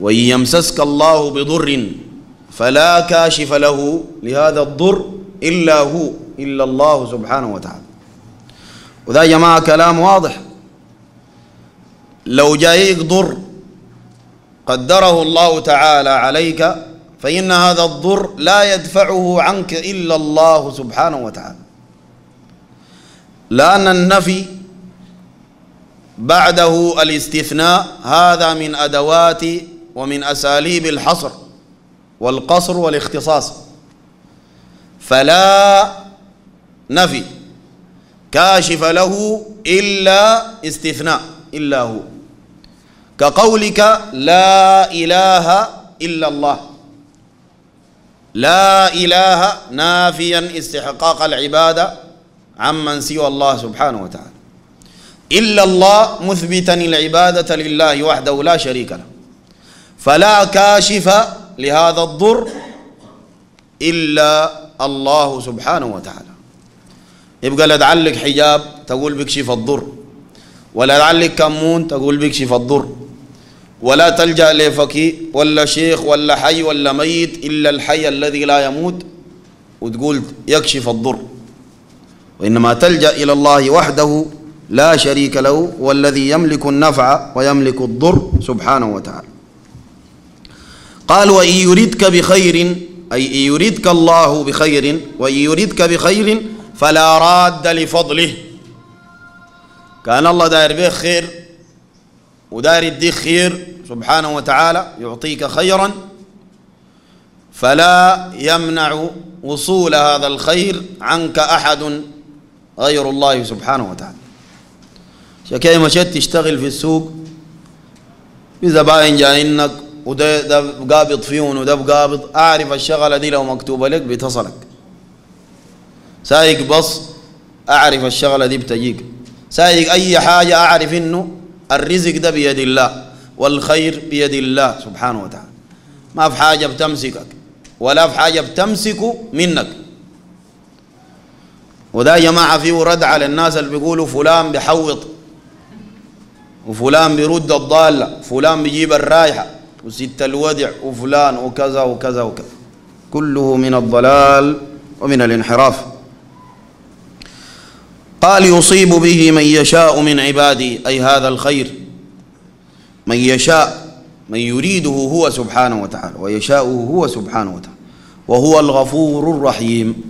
وإن يمسسك الله بضر فلا كاشف له لهذا الضر إلا هو إلا الله سبحانه وتعالى. وذا يا جماعة كلام واضح. لو جايك ضر قدره الله تعالى عليك فإن هذا الضر لا يدفعه عنك إلا الله سبحانه وتعالى. لأن النفي بعده الاستثناء هذا من أدوات ومن أساليب الحصر والقصر والاختصاص. فلا نفي كاشف له إلا استثناء إلا هو. كقولك لا إله إلا الله. لا إله نافيا استحقاق العبادة عمن سوى الله سبحانه وتعالى. إلا الله مثبتا العبادة لله وحده لا شريك له. فلا كاشف لهذا الضر إلا الله سبحانه وتعالى. يبقى لا تعلق حجاب تقول بكشف الضر ولا تعلق كمون تقول بكشف الضر ولا تلجأ لفقيه ولا شيخ ولا حي ولا ميت إلا الحي الذي لا يموت وتقول يكشف الضر. وإنما تلجأ إلى الله وحده لا شريك له والذي يملك النفع ويملك الضر سبحانه وتعالى. قال وإن يردك بخير أي إن يردك الله بخير وإن يردك بخير فلا راد لفضله. كان الله داير به خير وداير يديك خير سبحانه وتعالى يعطيك خيرا فلا يمنع وصول هذا الخير عنك أحد غير الله سبحانه وتعالى. شكاية مشيت تشتغل في السوق بزبائن جاينك وده ده قابض فيهم وده قابض أعرف الشغلة دي لو مكتوبة لك بتصلك سايق بص أعرف الشغلة دي بتجيك. سايق أي حاجة أعرف إنه الرزق ده بيد الله والخير بيد الله سبحانه وتعالى. ما في حاجة بتمسكك ولا في حاجة بتمسك منك. وده يا جماعة فيه رد على الناس اللي بيقولوا فلان بيحوط وفلان بيرد الضالة فلان بيجيب الرايحة. وست الودع وفلان وكذا وكذا وكذا. كله من الضلال ومن الانحراف. قال يصيب به من يشاء من عبادي أي هذا الخير. من يشاء من يريده هو سبحانه وتعالى ويشاءه هو سبحانه وتعالى وهو الغفور الرحيم.